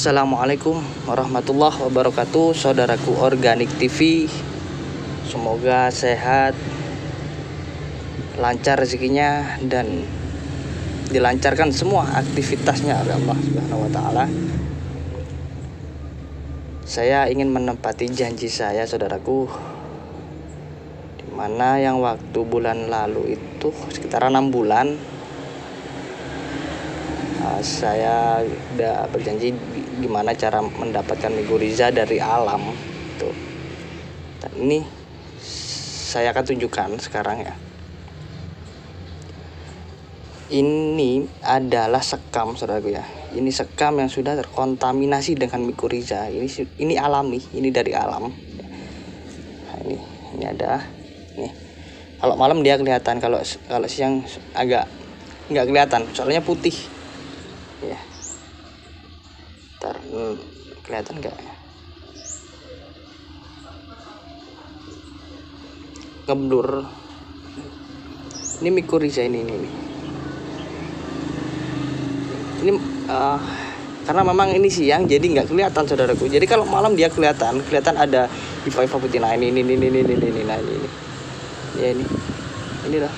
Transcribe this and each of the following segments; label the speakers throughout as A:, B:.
A: Assalamualaikum warahmatullahi wabarakatuh Saudaraku Organik TV Semoga sehat Lancar rezekinya Dan dilancarkan semua aktivitasnya oleh Allah Subhanahu wa taala. Saya ingin menempati janji saya saudaraku Di mana yang waktu bulan lalu itu sekitar enam bulan saya udah berjanji gimana cara mendapatkan migoriza dari alam tuh dan ini saya akan tunjukkan sekarang ya. Ini adalah sekam saudaraku ya. Ini sekam yang sudah terkontaminasi dengan mikoriza ini ini alami ini dari alam. Nah, ini ini ada nih kalau malam dia kelihatan kalau kalau siang agak nggak kelihatan soalnya putih ya ntar hmm, kelihatan nggak ngeblur ini mikoriza ini ini, ini. Ini uh, karena memang ini siang jadi nggak kelihatan saudaraku. Jadi kalau malam dia kelihatan kelihatan ada Iva Iva putih nah ini ini ini ini ini ini nah ini ini. Ya ini. Ini lah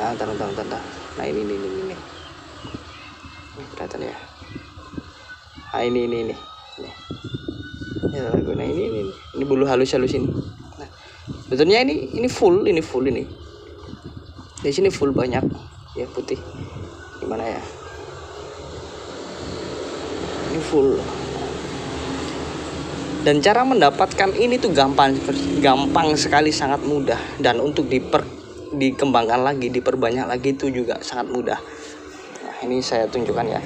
A: ah taruh taruh taruh nah ini ini ini ini kelihatan ya ah ini ini ini. Ini. Ya nah ini ini ini. Bulu halus halus ini. Nah betulnya ini ini full ini full ini. Di sini full banyak ya putih. Gimana ya? Ini full. Dan cara mendapatkan ini tuh gampang gampang sekali sangat mudah. Dan untuk diper dikembangkan lagi diperbanyak lagi itu juga sangat mudah. nah ini saya tunjukkan ya.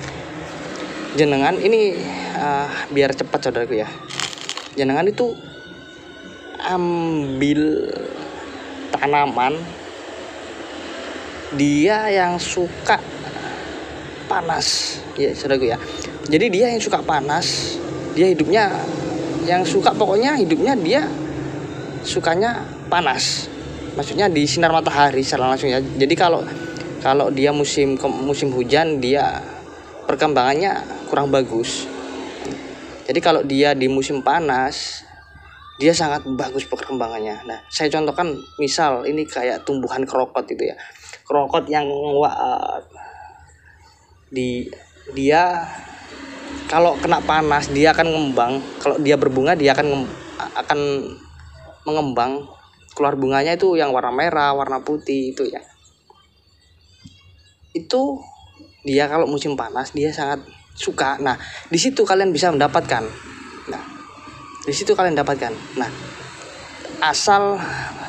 A: Jenengan ini uh, biar cepat saudaraku ya. Jenengan itu ambil tanaman dia yang suka panas. Ya saudaraku ya. Jadi dia yang suka panas dia hidupnya yang suka pokoknya hidupnya dia sukanya panas. Maksudnya di sinar matahari secara langsung ya. Jadi kalau kalau dia musim musim hujan dia perkembangannya kurang bagus. Jadi kalau dia di musim panas dia sangat bagus perkembangannya. Nah saya contohkan misal ini kayak tumbuhan krokot itu ya. Krokot yang uh, di dia kalau kena panas dia akan ngembang. Kalau dia berbunga dia akan akan mengembang. Keluar bunganya itu yang warna merah warna putih itu ya itu dia kalau musim panas dia sangat suka. Nah di situ kalian bisa mendapatkan. Nah di situ kalian dapatkan. Nah asal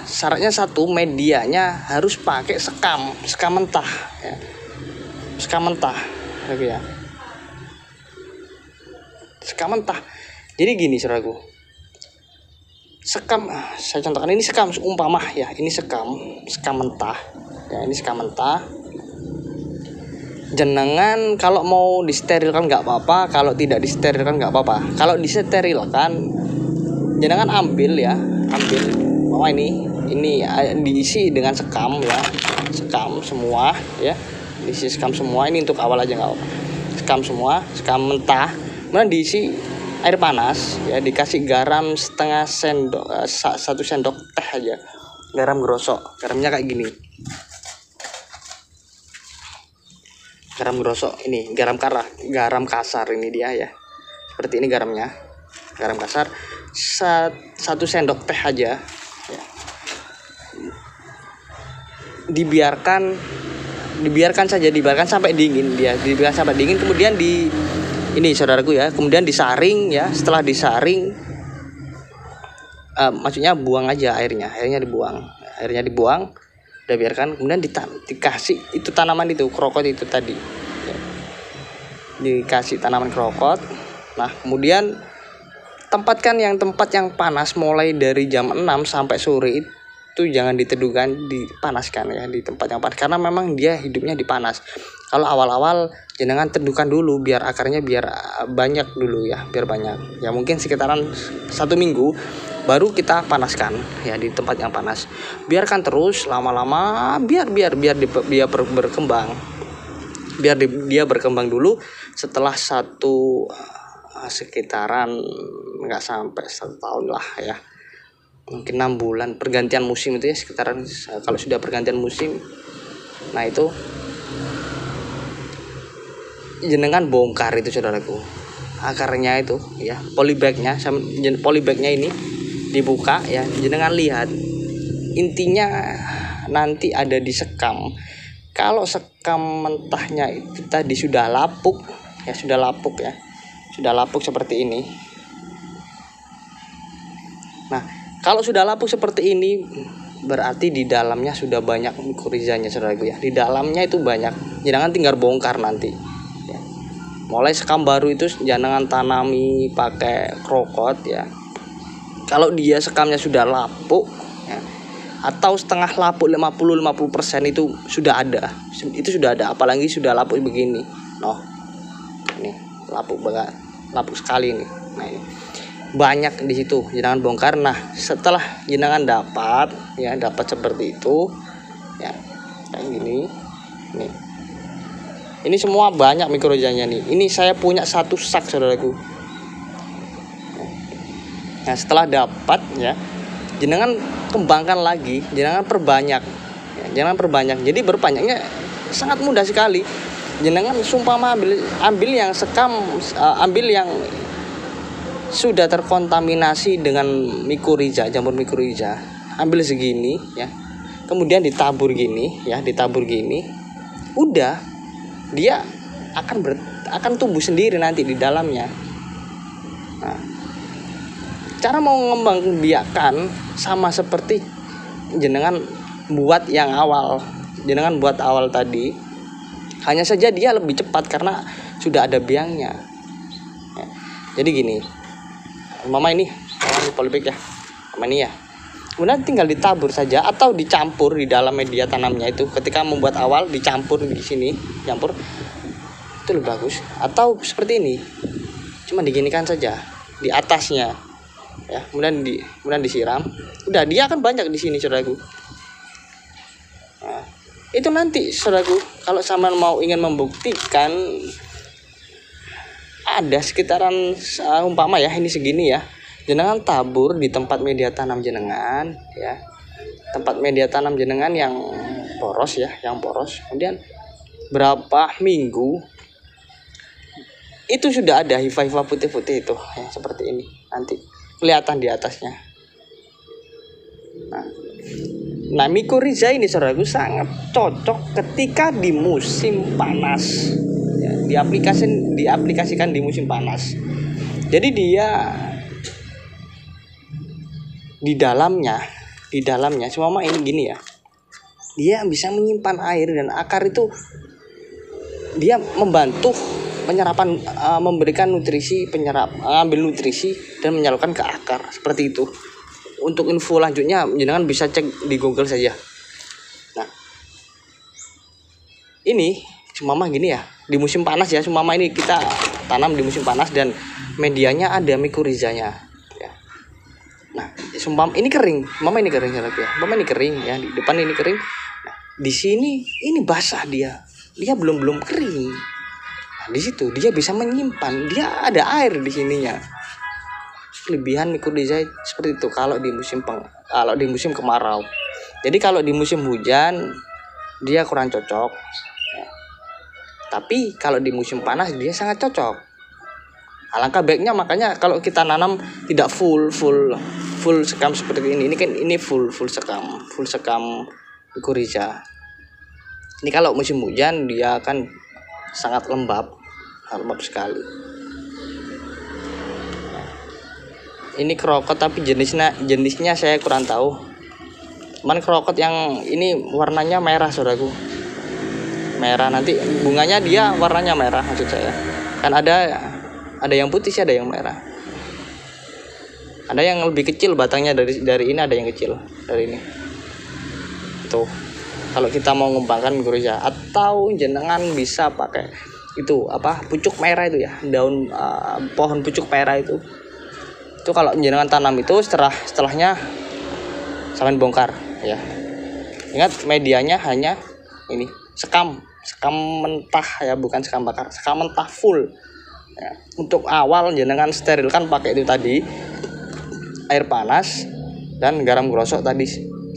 A: syaratnya satu medianya harus pakai sekam sekam mentah ya. Sekam mentah lagi ya. Sekam mentah. Jadi gini saudaraku. Sekam saya contohkan ini sekam umpama ya. Ini sekam sekam mentah ya. Ini sekam mentah jenengan kalau mau disterilkan nggak apa-apa kalau tidak disterilkan nggak apa-apa. Kalau disterilkan jenengan ambil ya ambil. Mama ini ini diisi dengan sekam ya. Sekam semua ya diisi sekam semua. Ini untuk awal aja nggak apa sekam semua sekam mentah. Kemudian diisi air panas ya dikasih garam setengah sendok uh, satu sendok teh aja. Garam grosok garamnya kayak gini garam grosok ini garam karah garam kasar ini dia ya. Seperti ini garamnya. Garam kasar. Satu sendok teh aja. Ya. dibiarkan dibiarkan saja dibiarkan sampai dingin dia. Dibiarkan sampai dingin kemudian di ini saudaraku ya kemudian disaring ya. Setelah disaring uh, maksudnya buang aja airnya. Airnya dibuang. Airnya dibuang udah biarkan kemudian dikasih itu tanaman itu krokot itu tadi. Ya. dikasih tanaman krokot. Nah kemudian tempatkan yang tempat yang panas mulai dari jam 6 sampai sore itu jangan diteduhkan dipanaskan ya di tempat yang panas. Karena memang dia hidupnya di panas kalau awal-awal jenengan teduhkan dulu biar akarnya biar eh, banyak dulu ya biar banyak. Ya mungkin sekitaran satu minggu baru kita panaskan ya di tempat yang panas. Biarkan terus lama-lama biar biar biar di, biar ber, berkembang. Biar di- dia berkembang dulu setelah satu uh, sekitaran nggak sampai satu tahun lah ya. Mungkin enam bulan pergantian musim itu ya sekitaran uh, kalau sudah pergantian musim nah itu jenengan bongkar itu saudaraku. Akarnya itu ya polybagnya polybagnya ini dibuka ya jenengan lihat. Intinya nanti ada di sekam. Kalau sekam mentahnya itu tadi sudah lapuk ya sudah lapuk ya. Sudah lapuk seperti ini. Nah kalau sudah lapuk seperti ini berarti di dalamnya sudah banyak mikorizanya saudaraku ya. Di dalamnya itu banyak. Jangan tinggal bongkar nanti. Mulai sekam baru itu jangan tanami pakai krokot ya kalau dia sekamnya sudah lapuk ya, atau setengah lapuk 50-50% itu sudah ada. Itu sudah ada apalagi sudah lapuk begini. Noh ini lapuk banget lapuk sekali nih nah ini banyak di situ jenengan bongkar. Nah setelah jenengan dapat ya dapat seperti itu ya kayak gini nih. Ini semua banyak mikrojanya nih. Ini saya punya satu sak saudaraku Nah setelah dapat ya jenengan kembangkan lagi, jenengan perbanyak, ya, jenengan perbanyak. Jadi berbanyaknya sangat mudah sekali. Jenengan sumpah ambil ambil yang sekam, uh, ambil yang sudah terkontaminasi dengan mikoriza, jamur mikoriza. Ambil segini ya. Kemudian ditabur gini ya, ditabur gini. Udah dia akan ber, akan tumbuh sendiri nanti di dalamnya. Nah, cara mau mengembang biakan sama seperti jenengan buat yang awal. Jenengan buat awal tadi hanya saja dia lebih cepat karena sudah ada biangnya. Ya. jadi gini mama ini mama ini polybag ya. Mama ini ya. Kemudian tinggal ditabur saja atau dicampur di dalam media tanamnya itu. Ketika membuat awal dicampur di sini campur itu lebih bagus. Atau seperti ini cuma diginikan saja di atasnya ya kemudian di kemudian disiram. Udah dia akan banyak di sini saudaraku. Nah, itu nanti saudaraku kalau sama mau ingin membuktikan ada sekitaran uh, umpama ya ini segini ya. Jenengan tabur di tempat media tanam jenengan ya. Tempat media tanam jenengan yang poros ya yang poros kemudian berapa minggu itu sudah ada hifa-hifa putih-putih itu ya seperti ini. Nanti kelihatan di atasnya. Nah, nah mikoriza ini saudaraku sangat cocok ketika di musim panas. Ya, diaplikasikan diaplikasikan di musim panas. Jadi dia di dalamnya, di dalamnya cuma ini gini ya. Dia bisa menyimpan air dan akar itu dia membantu penyerapan uh, memberikan nutrisi penyerap ambil nutrisi dan menyalurkan ke akar. Seperti itu. Untuk info lanjutnya jangan bisa cek di Google saja. Nah. Ini sumama gini ya. Di musim panas ya sumama ini kita tanam di musim panas dan medianya ada mikorizanya ya. Nah sumpam ini kering. Mama ini kering ya. Mama ini kering ya. Di depan ini kering. Nah, di sini ini basah dia. Dia belum belum kering di situ dia bisa menyimpan. Dia ada air di sininya. Kelebihan mikrodeja seperti itu kalau di musim peng, kalau di musim kemarau. Jadi kalau di musim hujan dia kurang cocok. Ya. tapi kalau di musim panas dia sangat cocok. Alangkah baiknya makanya kalau kita nanam tidak full full full sekam seperti ini. Ini kan ini full full sekam full sekam mikrodeja ini kalau musim hujan dia akan sangat lembab lembab sekali. Ini krokot tapi jenisnya jenisnya saya kurang tahu. Cuman krokot yang ini warnanya merah saudaraku. Merah nanti bunganya dia warnanya merah maksud saya. Kan ada ada yang putih sih ada yang merah. Ada yang lebih kecil batangnya dari dari ini ada yang kecil dari ini. Tuh kalau kita mau ngembangkan mikroza atau jenengan bisa pakai itu apa pucuk merah itu ya daun uh, pohon pucuk merah itu. Itu kalau jenengan tanam itu setelah setelahnya sampai bongkar ya. Ingat medianya hanya ini sekam sekam mentah ya bukan sekam bakar sekam mentah full ya. untuk awal jenengan sterilkan pakai itu tadi air panas dan garam gosok tadi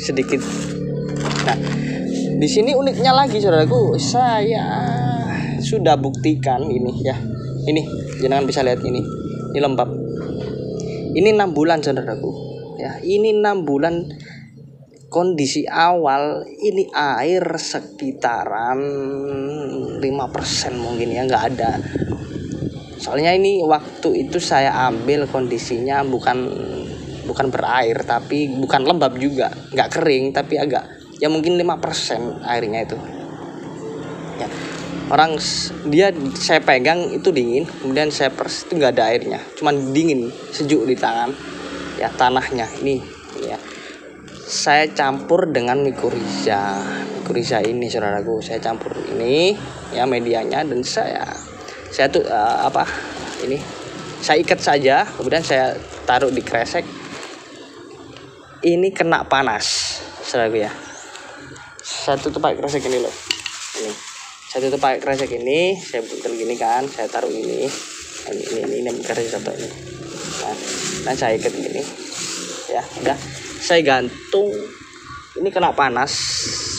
A: sedikit. Nah di sini uniknya lagi saudaraku. Saya sudah buktikan ini ya. Ini jenengan bisa lihat ini. Ini lembab. Ini enam bulan saudaraku. Ya ini enam bulan kondisi awal ini air sekitaran 5% mungkin ya. Nggak ada. Soalnya ini waktu itu saya ambil kondisinya bukan bukan berair tapi bukan lembab juga. Nggak kering tapi agak ya mungkin 5% airnya itu. Ya. Orang dia saya pegang itu dingin kemudian saya pers itu nggak ada airnya cuman dingin sejuk di tangan ya tanahnya ini ya. Saya campur dengan mikuriza mikuriza ini saudaraku saya campur ini ya medianya dan saya saya tuh uh, apa ini saya ikat saja kemudian saya taruh di kresek. Ini kena panas saudaraku ya saya tutup pakai kresek ini loh. Ini. Saya tutup pakai kresek ini saya buntel gini kan saya taruh ini. Ini ini ini, ini kresek coba ini. Nah, nah saya ikat gini. Ya udah. Saya gantung. Ini kena panas.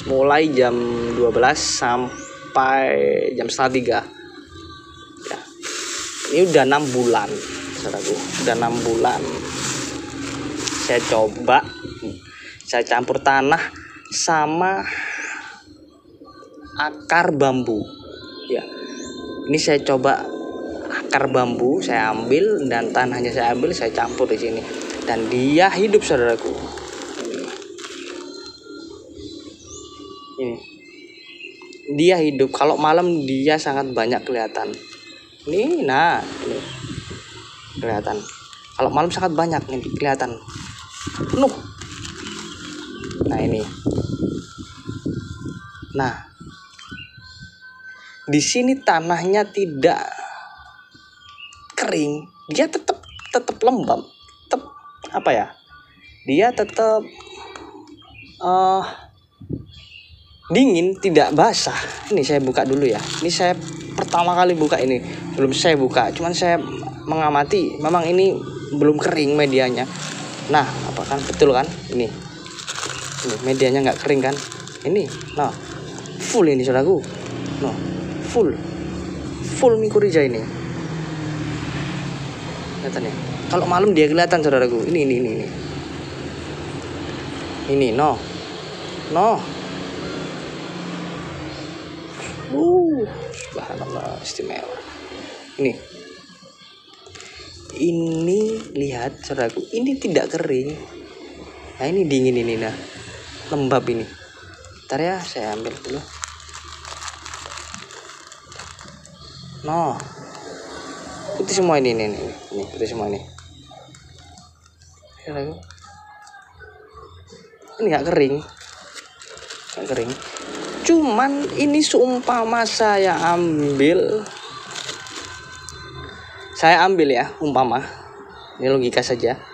A: Mulai jam 12 sampai jam setengah tiga. Ya. ini udah enam bulan saudaraku udah enam bulan. Saya coba. Saya campur tanah sama akar bambu. Ya. Ini saya coba akar bambu saya ambil dan tanahnya saya ambil saya campur di sini. Dan dia hidup saudaraku. Ini. Dia hidup. Kalau malam dia sangat banyak kelihatan. Ini nah ini. Kelihatan. Kalau malam sangat banyak nih kelihatan. Penuh nah ini. Nah di sini tanahnya tidak kering dia tetap tetap lembab apa ya dia tetap uh, dingin tidak basah. Ini saya buka dulu ya. Ini saya pertama kali buka ini. Belum saya buka cuman saya mengamati memang ini belum kering medianya. Nah apa kan? Betul kan? Ini ini medianya nggak kering kan? Ini nah full ini saudaraku. No full. Full mikurija ini. Lihat nih kalau malam dia kelihatan saudaraku. Ini ini ini ini. Ini no no uh subhanallah istimewa. Ini. Ini lihat saudaraku. Ini tidak kering. Nah ini dingin ini nah lembab ini. Ntar ya saya ambil dulu. No. Putih semua ini ini ini, ini putih semua ini. Ini nggak kering. Nggak kering. Cuman ini seumpama saya ambil. Saya ambil ya umpama. Ini logika saja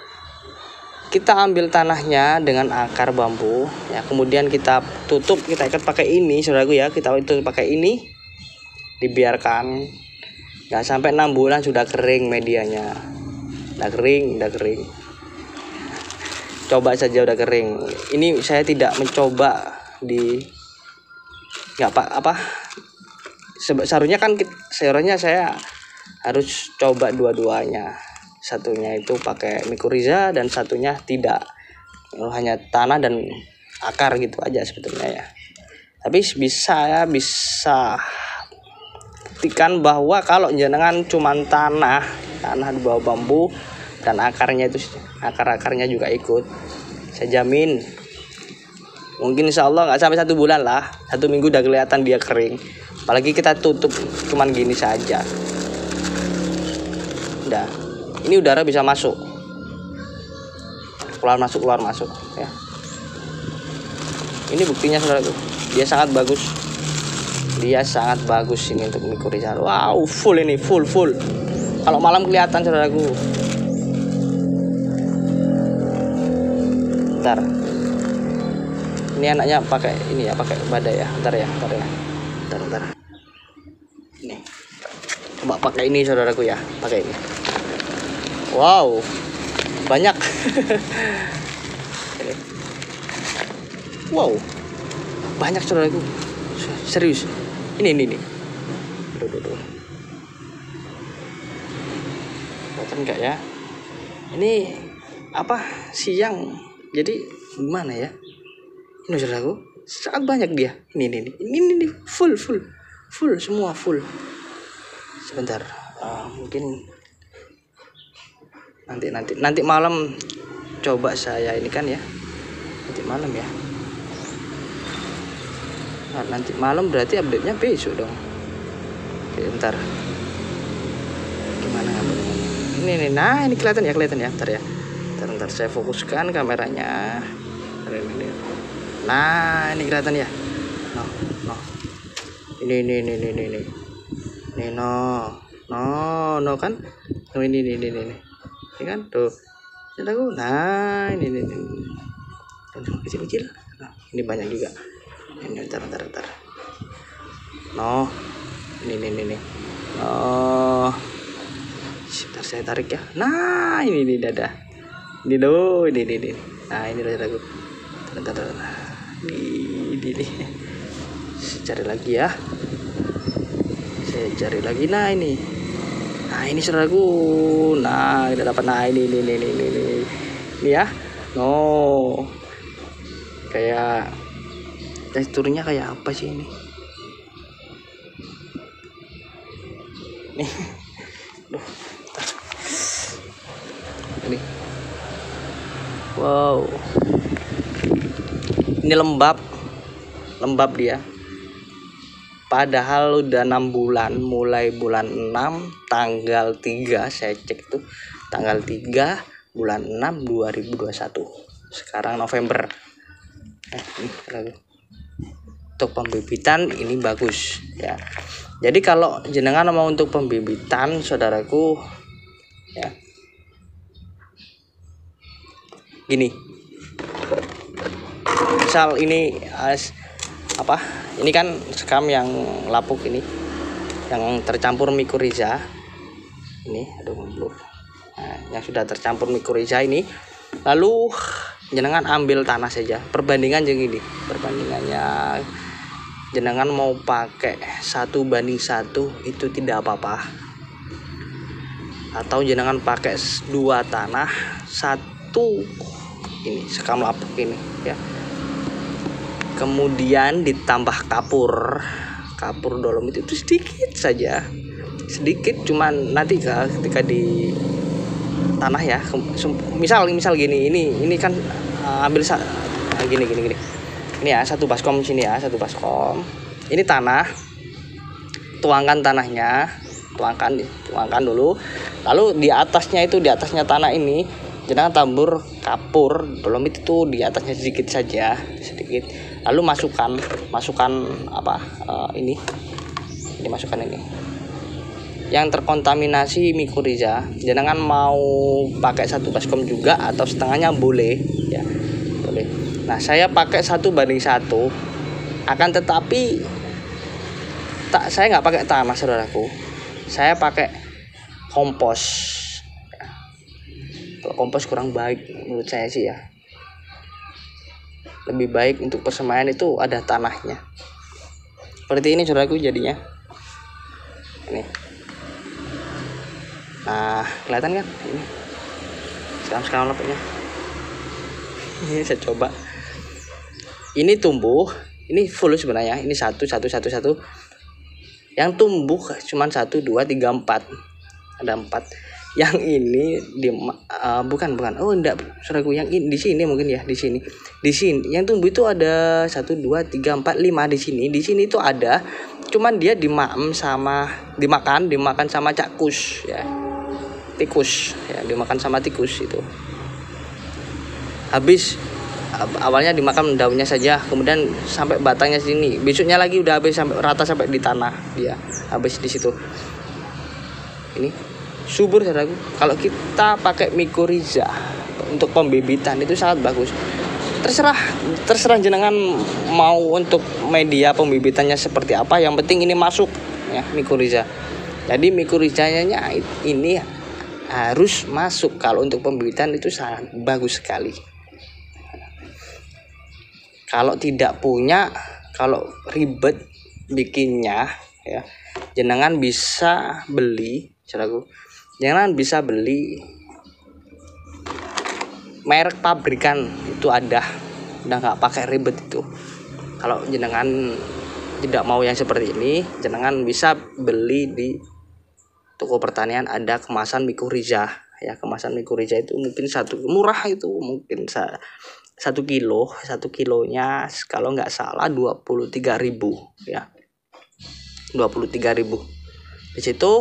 A: kita ambil tanahnya dengan akar bambu. Ya kemudian kita tutup kita ikat pakai ini saudaraku ya. Kita itu pakai ini. Dibiarkan. Nggak sampai enam bulan sudah kering medianya. Udah kering udah kering. Coba saja udah kering. Ini saya tidak mencoba di nggak pak apa? Seharusnya kan seharusnya saya harus coba dua-duanya satunya itu pakai mikuriza dan satunya tidak. Hanya tanah dan akar gitu aja sebetulnya ya. Tapi bisa ya bisa buktikan bahwa kalau jenengan cuman tanah tanah di bawah bambu dan akarnya itu akar-akarnya juga ikut saya jamin mungkin insya Allah nggak sampai satu bulan lah satu minggu udah kelihatan dia kering. Apalagi kita tutup cuman gini saja. Udah ini udara bisa masuk. Keluar masuk keluar masuk ya. Ini buktinya saudara dia sangat bagus. Dia sangat bagus ini untuk mikurizal wow full ini full full. Kalau malam kelihatan saudaraku. Ntar ini anaknya pakai ini ya pakai badai ya. Ntar ya ntar ya. Bentar bentar. Ini. Coba pakai ini saudaraku ya. Pakai ini wow. Banyak. Wow. Banyak saudaraku. Serius. Ini ini ini. Duh, duh, duh. kelihatan enggak ya? Ini apa? Siang. Jadi gimana ya? Ini saudaraku. Sangat banyak dia. Ini ini ini. Ini, ini full full. Full semua full. Sebentar. Uh, mungkin nanti nanti. Nanti malam coba saya ini kan ya. Nanti malam ya. Nah, nanti malam berarti update nya besok dong. Oke, bentar gimana ini nih nah ini kelihatan ya kelihatan ya. Bentar ya. Bentar, bentar saya fokuskan kameranya. Ini, nah ini kelihatan ya. No no. Ini ini ini ini ini. Ini ini no. No no kan? Ini ini ini ini ini kan? Tuh. Ini aku nah ini ini ini. Kecil kecil nah, ini banyak juga. Ini bentar bentar bentar. No ini ini ini, oh. Sebentar saya tarik ya. Nah ini ini dada ini do ini ini, ini. nah ini loh aku bentar bentar ini ini, ini. saya cari lagi ya. Saya cari lagi. Nah ini nah ini saudaraku nah kita dapat. Nah ini ini ini ini ini, ini. ya. No. Kayak teksturnya kayak apa sih ini? Nih. Ini. Wow. Ini lembab. Lembab dia. Padahal udah enam bulan mulai bulan 6 tanggal 3 saya cek tuh tanggal 3 bulan 6 2021 sekarang November. Eh, untuk pembibitan ini bagus ya. Jadi kalau jenengan mau untuk pembibitan saudaraku ya. Gini. Misal ini as, apa? Ini kan sekam yang lapuk ini yang tercampur mikoriza ini aduh blur nah, yang sudah tercampur mikoriza ini. Lalu jenengan ambil tanah saja. Perbandingan jadi ini perbandingannya. Jenengan mau pakai satu banding satu itu tidak apa-apa. Atau jenengan pakai dua tanah satu ini sekam lapuk ini ya. Kemudian ditambah kapur. Kapur dolomit itu sedikit saja sedikit cuman nanti ketika di tanah ya misal misal gini ini ini kan uh, ambil uh, gini gini gini. Ini ya satu baskom sini ya satu baskom. Ini tanah tuangkan tanahnya tuangkan tuangkan dulu. Lalu di atasnya itu di atasnya tanah ini jangan tabur kapur. Dolomit itu di atasnya sedikit saja sedikit. Lalu masukkan masukkan apa uh, ini. Ini masukkan ini yang terkontaminasi mikoriza jangan mau pakai satu baskom juga atau setengahnya boleh ya boleh. Nah saya pakai satu banding satu. Akan tetapi tak saya nggak pakai tanah saudaraku. Saya pakai kompos. Kalau kompos kurang baik menurut saya sih ya. Lebih baik untuk persemaian itu ada tanahnya. Seperti ini saudaraku jadinya. Ini nah kelihatan kan? Ini. Sekarang sekarang lepetnya ini saya coba. Ini tumbuh ini full sebenarnya. Ini satu satu satu satu. Yang tumbuh cuma satu dua tiga empat. Ada empat. Yang ini di uh, bukan bukan. Oh enggak saudaraku. Yang ini di sini mungkin ya di sini. Di sini yang tumbuh itu ada satu dua tiga empat lima di sini. Di sini itu ada cuman dia dimakan sama dimakan dimakan sama cakus ya tikus. Ya dimakan sama tikus itu. Habis awalnya dimakan daunnya saja kemudian sampai batangnya sini. Besoknya lagi udah habis sampai rata sampai di tanah dia habis di situ. Ini subur saudaraku. Kalau kita pakai mikoriza untuk pembibitan itu sangat bagus. Terserah terserah jenengan mau untuk media pembibitannya seperti apa. Yang penting ini masuk ya mikoriza. Jadi mikorizanya ini harus masuk. Kalau untuk pembibitan itu sangat bagus sekali. Kalau tidak punya kalau ribet bikinnya ya jenengan bisa beli saudaraku jenengan bisa beli merek pabrikan. Itu ada udah nggak pakai ribet itu. Kalau jenengan tidak mau yang seperti ini jenengan bisa beli di toko pertanian ada kemasan mikuriza ya kemasan mikuriza itu mungkin satu murah itu mungkin sa, satu kilo satu kilonya kalau nggak salah 23.000 ya. 23.000 di situ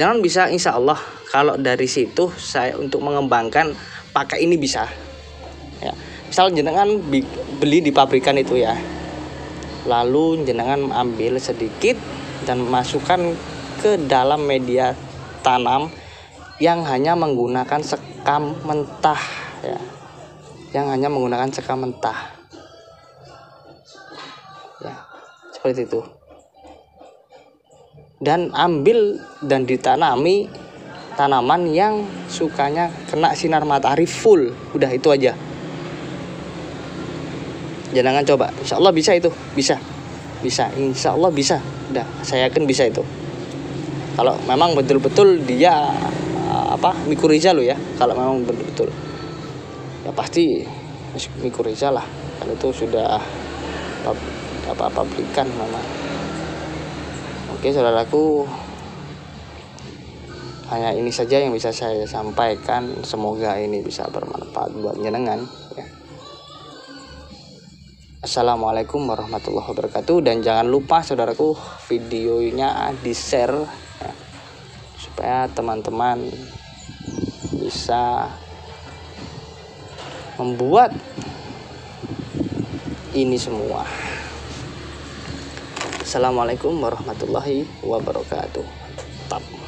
A: jangan bisa insya Allah kalau dari situ saya untuk mengembangkan pakai ini bisa. Ya misal jenengan beli di pabrikan itu ya. Lalu jenengan ambil sedikit dan masukkan ke dalam media tanam yang hanya menggunakan sekam mentah ya. Yang hanya menggunakan sekam mentah. Ya seperti itu. Dan ambil dan ditanami tanaman yang sukanya kena sinar matahari full. Udah itu aja. Jangan coba. Insya Allah bisa itu. Bisa. Bisa. Insya Allah bisa. Udah saya yakin bisa itu kalau memang betul-betul dia apa mikuriza lo ya. Kalau memang betul-betul ya pasti mikuriza lah. Kan itu sudah apa apa pabrikan memang. Oke saudaraku. Hanya ini saja yang bisa saya sampaikan. Semoga ini bisa bermanfaat buat jenengan ya. Assalamualaikum warahmatullahi wabarakatuh. Dan jangan lupa saudaraku videonya di share supaya teman-teman bisa membuat ini semua Assalamualaikum warahmatullahi wabarakatuh. Tap.